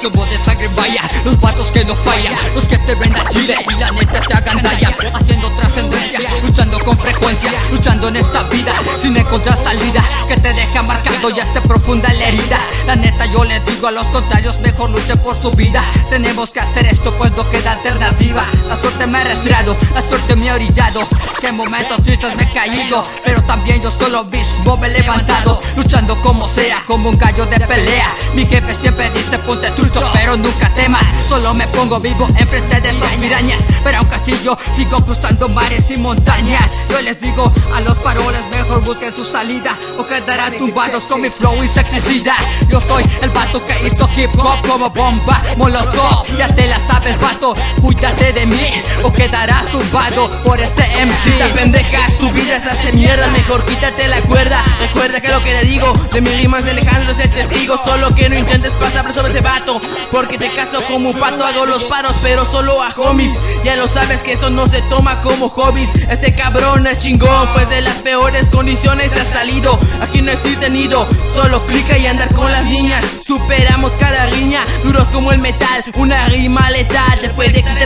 somos de sangre vaya Los vatos que no fallan Los que te ven a Chile y la neta te hagan daya Haciendo trascendencia, luchando con frecuencia Luchando en esta vida sin encontrar salida Que te deja marcado y esté profunda la herida. La neta yo le digo a los contrarios mejor luchen por su vida. Tenemos que hacer esto pues no queda alternativa. La suerte me ha rastreado, la suerte me ha orillado. Que en momentos tristes me he caído Pero también yo solo mismo me he levantado Luchando como sea, como un gallo de pelea. Mi jefe siempre dice ponte trucho pero nunca temas. Solo me pongo vivo enfrente de esas mirañas Pero aún así yo sigo cruzando mares y montañas. Yo les digo a los faroles mejor busquen su salida O quedarán tumbados con mi flow insecticida Yo soy el vato que hizo hip hop como bomba molotov. Ya te la sabes vato, cuídate de mí O quedarás tumbado por este MC Te pendejas, tu vida se hace mierda. Mejor quítate la cuerda. Recuerda que lo que le digo De mi rimas Alejandro es el testigo. Solo que no intentes pasar sobre este vato Porque te caso como un pato. Hago los paros pero solo a homies. Ya lo sabes que esto no se toma como hobbies. Este cabrón es chingón Pues de las peores condiciones ha salido. Aquí no existe nido Solo clica y andar con las niñas. Superamos cada riña Duros como el metal. Una rima letal Después de ese trabajo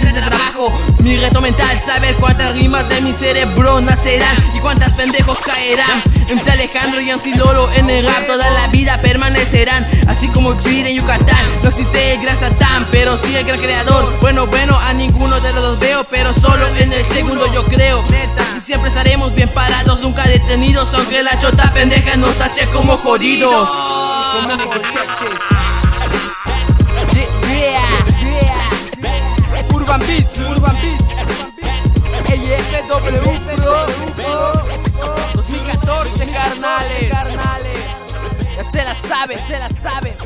Mi reto mental Saber cuántas rimas de mi cerebro nacerán Y cuántas pendejos caerán. MC Alejandro y MC Lolo en el rap Toda la vida permanecerán. Así como vivir en Yucatán No existe el gran Satán Pero sí el gran creador. Bueno, bueno, a ninguno de los dos veo Pero solo en el segundo yo creo. Neta. Y siempre estaremos bien parados Nunca detenidos Aunque la chota pendeja nos tache como jodidos. Como jodidos sabe, se la sabe.